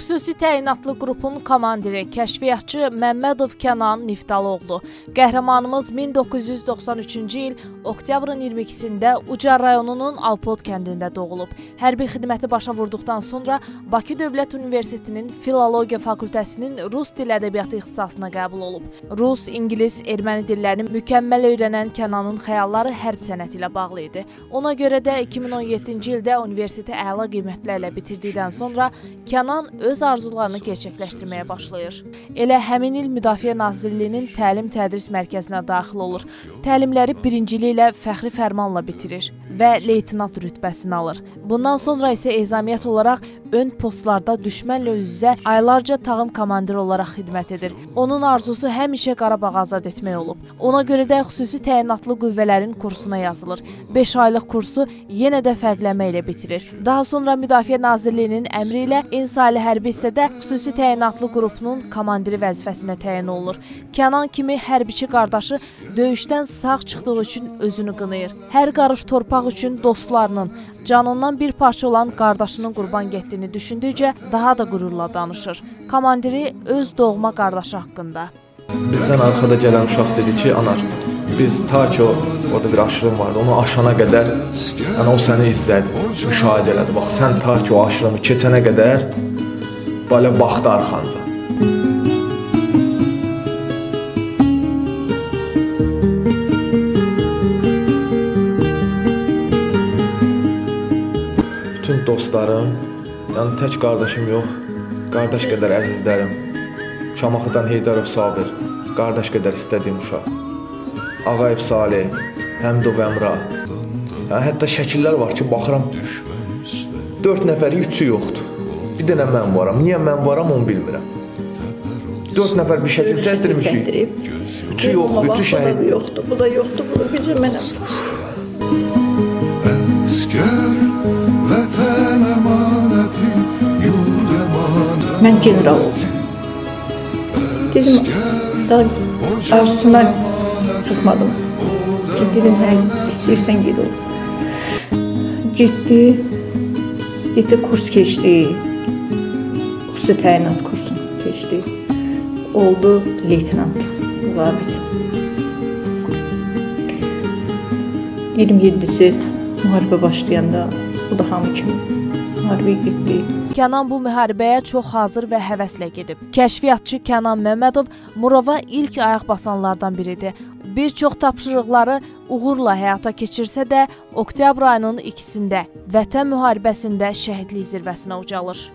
Xüsusi təyinatlı qrupun komandiri, kəşfiyyatçı Məmmədov Kənan Niftaloğlu. Qəhrəmanımız 1993-cü il oktyabrın 22-sində Ucar rayonunun Alpod kəndində doğulub. Hərbi xidməti başa vurduqdan sonra Bakı Dövlət Universitetinin Filologiya fakültəsinin rus dil ədəbiyyatı ixtisasına qəbul olub. Rus, ingilis, erməni dillərini mükəmməl öyrənən Kənanın xəyalları hərb sənəti ilə bağlı idi. Ona görə də 2017-ci ildə universiteti əla qiymətlərlə bitirdikdən sonra Kənan öz arzularını gerçəkləşdirməyə başlayır. Elə həmin il Müdafiə Nazirliyinin təlim-tədris mərkəzinə daxil olur. Təlimləri birinciliklə fəxri fərmanla bitirir və leytenant rütbəsini alır. Bundan sonra isə ezamiyyət olaraq ön postlarda düşmənlə üz-üzə aylarca tağım komandiri olaraq xidmət edir. Onun arzusu həmişə Qarabağı azad etmək olub. Ona görə də xüsusi təyinatlı qüvvələrin kursuna yazılır. 5 aylıq kursu yenə də fərqlənmə ilə bitirir. Daha sonra Müdafiə Nazirliyinin əmri ilə İnsali hərbi hissədə xüsusi təyinatlı qrupunun komandiri vəzifəsinə təyin olunur. Kənan kimi hərbiçi qardaşı döyüşdən sağ çıxdığı üçün özünü qınayır. Hər qarış torpaq üçün dostlarının, canından bir parça olan qardaşının qurban getdiyini düşündükcə daha da qürurla danışır. Komandiri öz doğma qardaşı haqqında. Bizdən arxada gələn uşaq dedi ki, anar, biz ta ki o, orada bir aşırım vardı, onu aşana qədər, yəni o səni izlədi, müşahidə elədi. Bax, sən ta ki o aşırımı keçənə qədər belə baxdı arxanca. Bütün dostlarım, yəni tək qardaşım yox, qardaş qədər əzizlərim, Şamaxıdan Heydərov Sabir, qardaş qədər istədiyim uşaq. Ağayev Salih, Həmdov Əmrah. Hə, hətta şəkillər var ki, baxıram 4 nəfəri, 3-ü yoxdur. Bir dənə mən varam. Niyə mən varam onu bilmirəm. 4 nəfər bir şəkil çəkdirmişik. Üçü yoxdur, üçü şəhiddir. Yoxdur, bu da yoxdur, bu da gücü mənəm. Mən general olacağam. Dedim, daha arzusuna çıxmadım. Ki, dedim, hə, istəyirsən ged ol. Getdi, getdi kurs keçdi. Xüsusi təyinat kursunu keçdi. Oldu leytenant, zabit. 27-si müharibə başlayanda o da hamı kimi müharibəyə getdi. Kənan bu müharibəyə çox hazır və həvəslə gedib. Kəşfiyyatçı Kənan Məmmədov Murova ilk ayaq basanlardan biridir. Bir çox tapşırıqları uğurla həyata keçirsə də, oktyabr ayının 2-sində Vətən müharibəsində şəhidlik zirvəsinə ucalır.